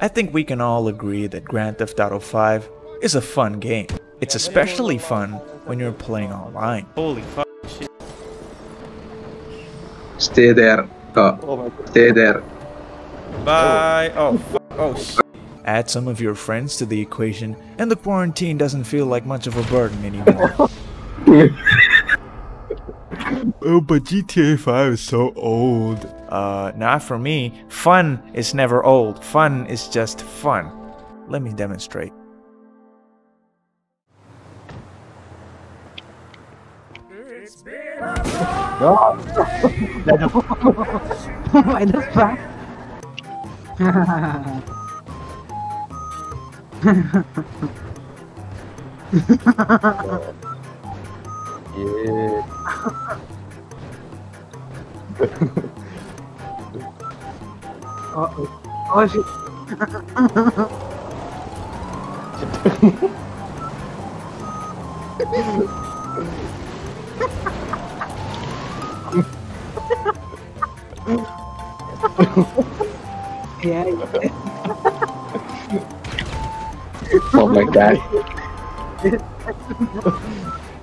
I think we can all agree that Grand Theft Auto 5 is a fun game. It's especially fun when you're playing online. Holy fuck shit. Stay there. Uh, Oh stay there. Bye. Oh fuck. Oh shit. Add some of your friends to the equation, and the quarantine doesn't feel like much of a burden anymore. oh, but GTA 5 is so old. Uh, not for me. Fun is never old. Fun is just fun. Let me demonstrate. Why the fuck? Yeah. Oh, oh shit. yeah, yeah. Oh my god.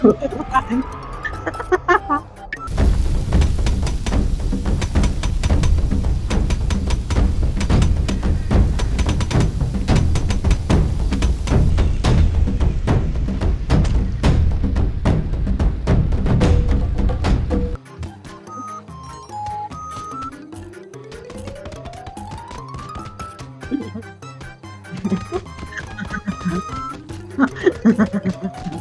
Ah,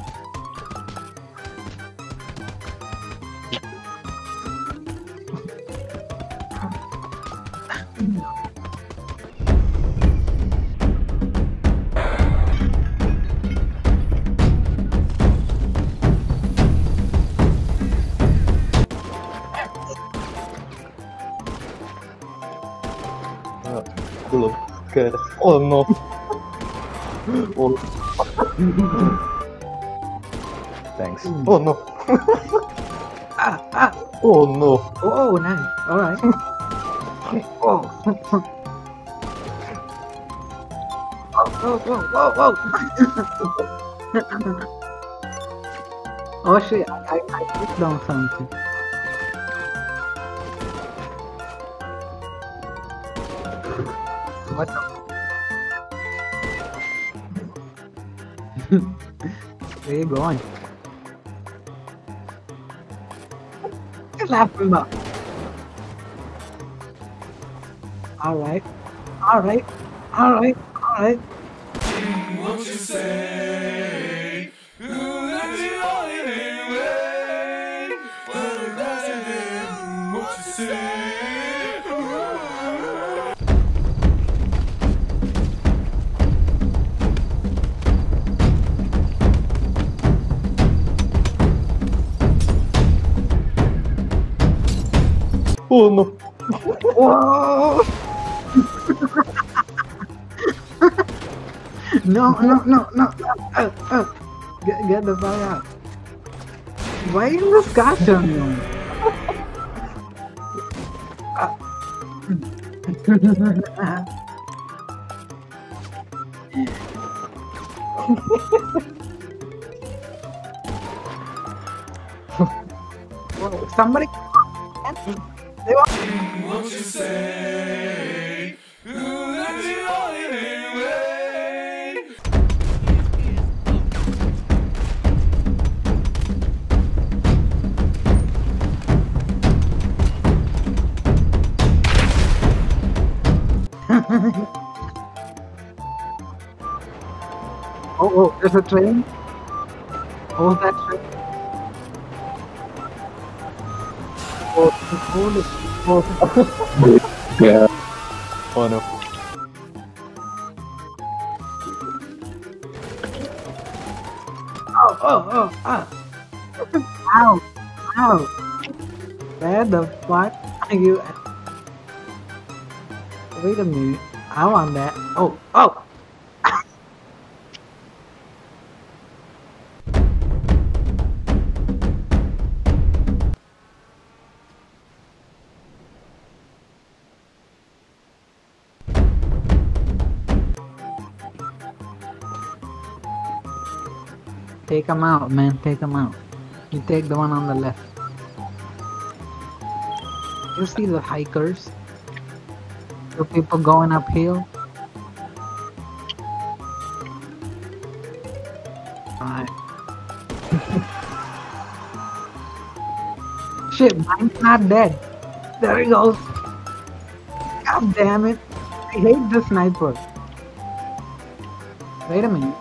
belum ke oh no oh thanks oh no Ah, ah. oh no Oh, nice. All right. oh. Whoa, whoa, whoa, whoa, oh shit, I, I, I clicked on something. What the? Where you going? Laughing about. Alright, alright, alright, alright. oh no Whoa! no, no, no, no. Uh, uh. Get, get the fuck out. Why you just got him? Whoa, Somebody. They want- Oh, oh, there's a train. Oh, that train. Yeah. Oh no. oh, oh, oh, ah. Ow, ow. Where the fuck are you at? Wait a minute. I want that. Oh, oh. Take him out, man. Take him out. You take the one on the left. You see the hikers? The people going uphill? Alright. Shit, mine's not dead. There he goes. God damn it. I hate the sniper. Wait a minute.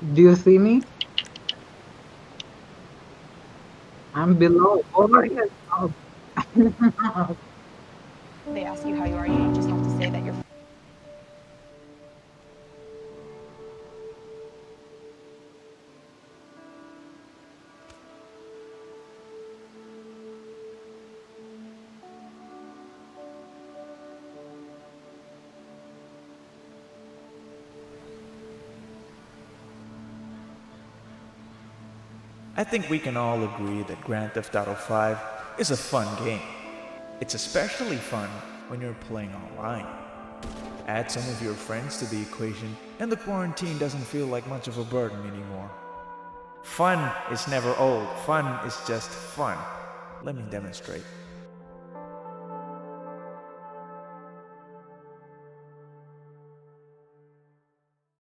Do you see me? I'm below. Over here. Oh. They ask you how you are, you just have to say that you're I think we can all agree that Grand Theft Auto 5 is a fun game. It's especially fun when you're playing online. Add some of your friends to the equation, and the quarantine doesn't feel like much of a burden anymore. Fun is never old, fun is just fun. Let me demonstrate.